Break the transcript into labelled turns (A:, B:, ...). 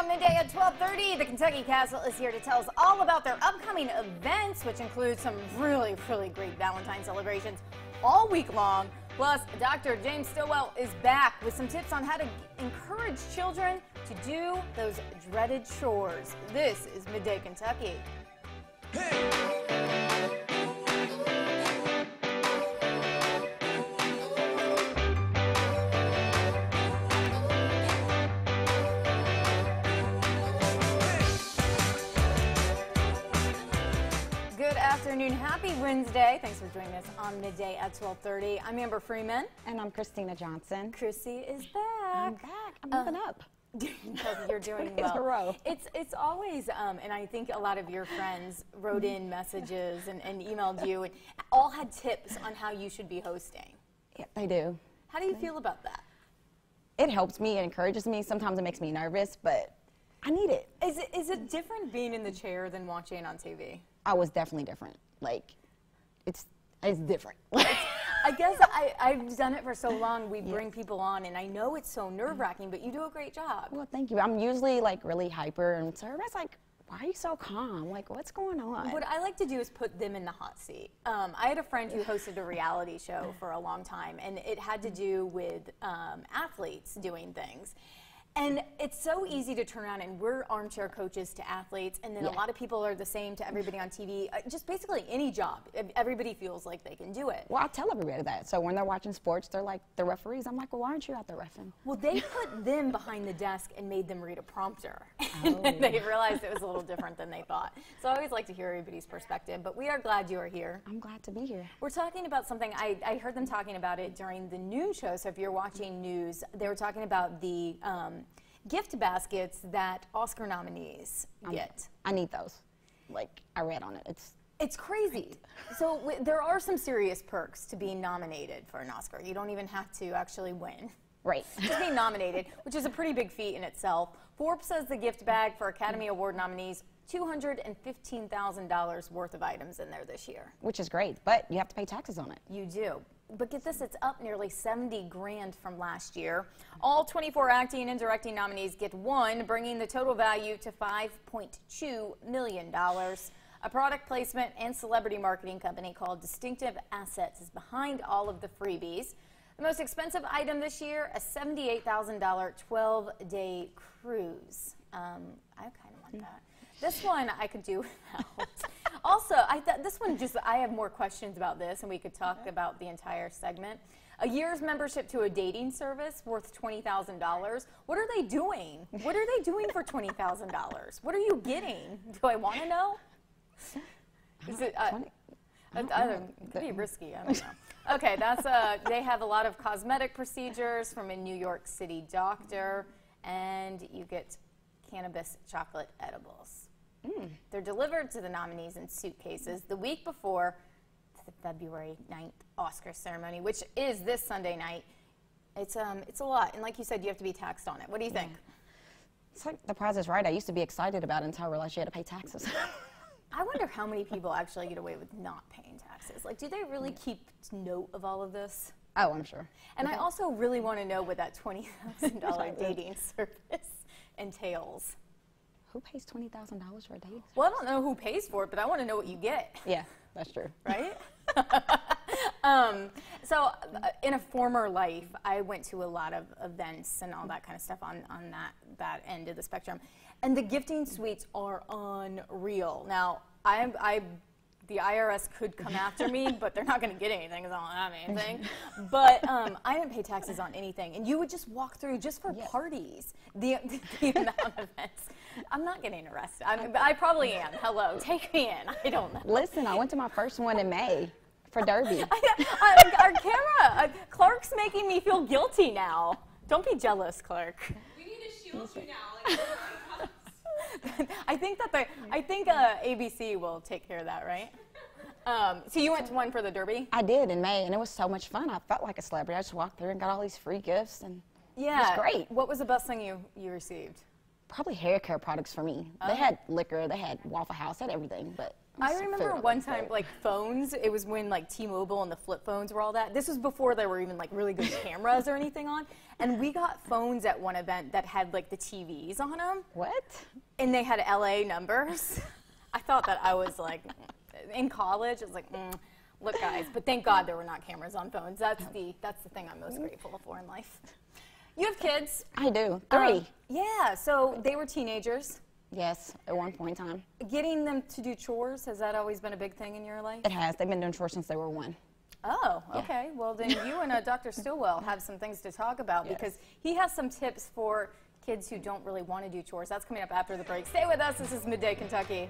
A: on midday at 12:30. The Kentucky Castle is here to tell us all about their upcoming events, which include some really, really great Valentine celebrations all week long. Plus, Dr. James Stillwell is back with some tips on how to encourage children to do those dreaded chores. This is Midday Kentucky. Good afternoon. Happy Wednesday. Thanks for joining us on midday at 12:30. I'm Amber Freeman.
B: And I'm Christina Johnson.
A: Chrissy is back.
B: I'm back. I'm moving up.
A: No, You're doing
B: days in a
A: well.
B: row.
A: It's it's always, um, and I think a lot of your friends wrote in messages and, and emailed you, and all had tips on how you should be hosting.
B: Yeah, they do.
A: How do you feel about that?
B: It helps me. It encourages me. Sometimes it makes me nervous, but I need it.
A: Is it is it different being in the chair than watching on TV?
B: I was definitely different. Like, it's it's different.
A: I guess I, I've done it for so long. We bring people on, and I know it's so nerve wracking, but you do a great job.
B: well, thank you. I'm usually like really hyper, and so everybody's like, "Why are you so calm? Like, what's going on?"
A: What I like to do is put them in the hot seat. Um, I had a friend who hosted a reality show for a long time, and it had to do with um, athletes doing things. And it's so easy to turn around, and we're armchair coaches to athletes, and then a lot of people are the same to everybody on TV. Uh, just basically any job, everybody feels like they can do it.
B: Well, I tell everybody that. So when they're watching sports, they're like the referees. I'm like, "Well, why aren't you out there refing?"
A: Well, they put them behind the desk and made them read a prompter.
B: Oh.
A: and they realized it was a little different than they thought. So I always like to hear everybody's perspective, but we are glad you are here.
B: I'm glad to be here.
A: We're talking about something, I, I heard them talking about it during the noon show. So if you're watching news, they were talking about the um, gift baskets that Oscar nominees get.
B: I need those. Like, I read on it. It's
A: It's crazy. So w- there are some serious perks to being nominated for an Oscar. You don't even have to actually win.
B: right.
A: Just being nominated, which is a pretty big feat in itself. Forbes says the gift bag for Academy Award nominees, $215,000 worth of items in there this year.
B: Which is great, but you have to pay taxes on it.
A: You do. But get this, it's up nearly 70 grand from last year. All 24 acting and directing nominees get one, bringing the total value to $5.2 million. A product placement and celebrity marketing company called Distinctive Assets is behind all of the freebies. The most expensive item this year, a $78,000 12 day cruise. Um, I kind of want that. This one I could do without. just I have more questions about this, and we could talk about the entire segment. A year's membership to a dating service worth twenty thousand dollars. What are they doing? What are they doing for twenty thousand dollars? What are you getting? Do I want to know? Is it? Uh,
B: Twenty-
A: I, I don't, could be risky. I don't know. Okay, that's uh, they have a lot of cosmetic procedures from a New York City doctor, and you get cannabis chocolate edibles. They're delivered to the nominees in suitcases the week before the February 9th Oscar ceremony, which is this Sunday night. It's um, it's a lot, and like you said, you have to be taxed on it. What do you think?
B: It's like the prize is right. I used to be excited about it until I realized you had to pay taxes.
A: I wonder how many people actually get away with not paying taxes. Like, do they really keep note of all of this?
B: oh, I'm sure.
A: And I also really want to know what that twenty thousand dollar dating service entails.
B: Who pays twenty thousand dollars for a date?
A: Well, I don't know who pays for it, but I want to know what you get,
B: Yeah, that's true.
A: right? um, so, uh, in a former life, I went to a lot of events and all that kind of stuff on, on that, that end of the spectrum. And the gifting suites are unreal. Now, I, I, the IRS could come after me, but they're not going to get anything because I don't have anything. But um, I didn't pay taxes on anything. And you would just walk through just for
B: Yeah.
A: parties, the, the amount of events. I'm not getting arrested. I'm, I probably am. Hello, take me in. I don't know.
B: Listen, I went to my first one in May for Derby.
A: I- our camera, uh, Clark's making me feel guilty now. Don't be jealous, Clark.
C: We need to shield you now. Like,
A: I think that the, I think uh, ABC will take care of that, right? Um, so you went to one for the Derby?
B: I did in May, and it was so much fun. I felt like a celebrity. I just walked through and got all these free gifts, and
A: Yeah.
B: it was great.
A: What was the best thing you, you received?
B: Probably hair care products for me. They had liquor, they had Waffle House, they had everything, but
A: I remember one time, like phones. It was when like T-Mobile and the flip phones were all that. This was before there were even like really good cameras or anything on. And we got phones at one event that had like the TVs on them,
B: What?
A: and they had LA numbers. I thought that I was like, in college, I was like, mm, look, guys. But thank God there were not cameras on phones. That's the that's the thing I'm most grateful for in life. You have kids.
B: I do.
A: Um,
B: Three.
A: yeah. So they were teenagers.
B: yes, at one point in time.
A: Getting them to do chores has that always been a big thing in your life?
B: It has. They've been doing chores since they were one.
A: Oh, okay. Well, then you and uh, Dr. Stillwell have some things to talk about
B: Yes.
A: because he has some tips for kids who don't really want to do chores. That's coming up after the break. Stay with us. This is Midday Kentucky.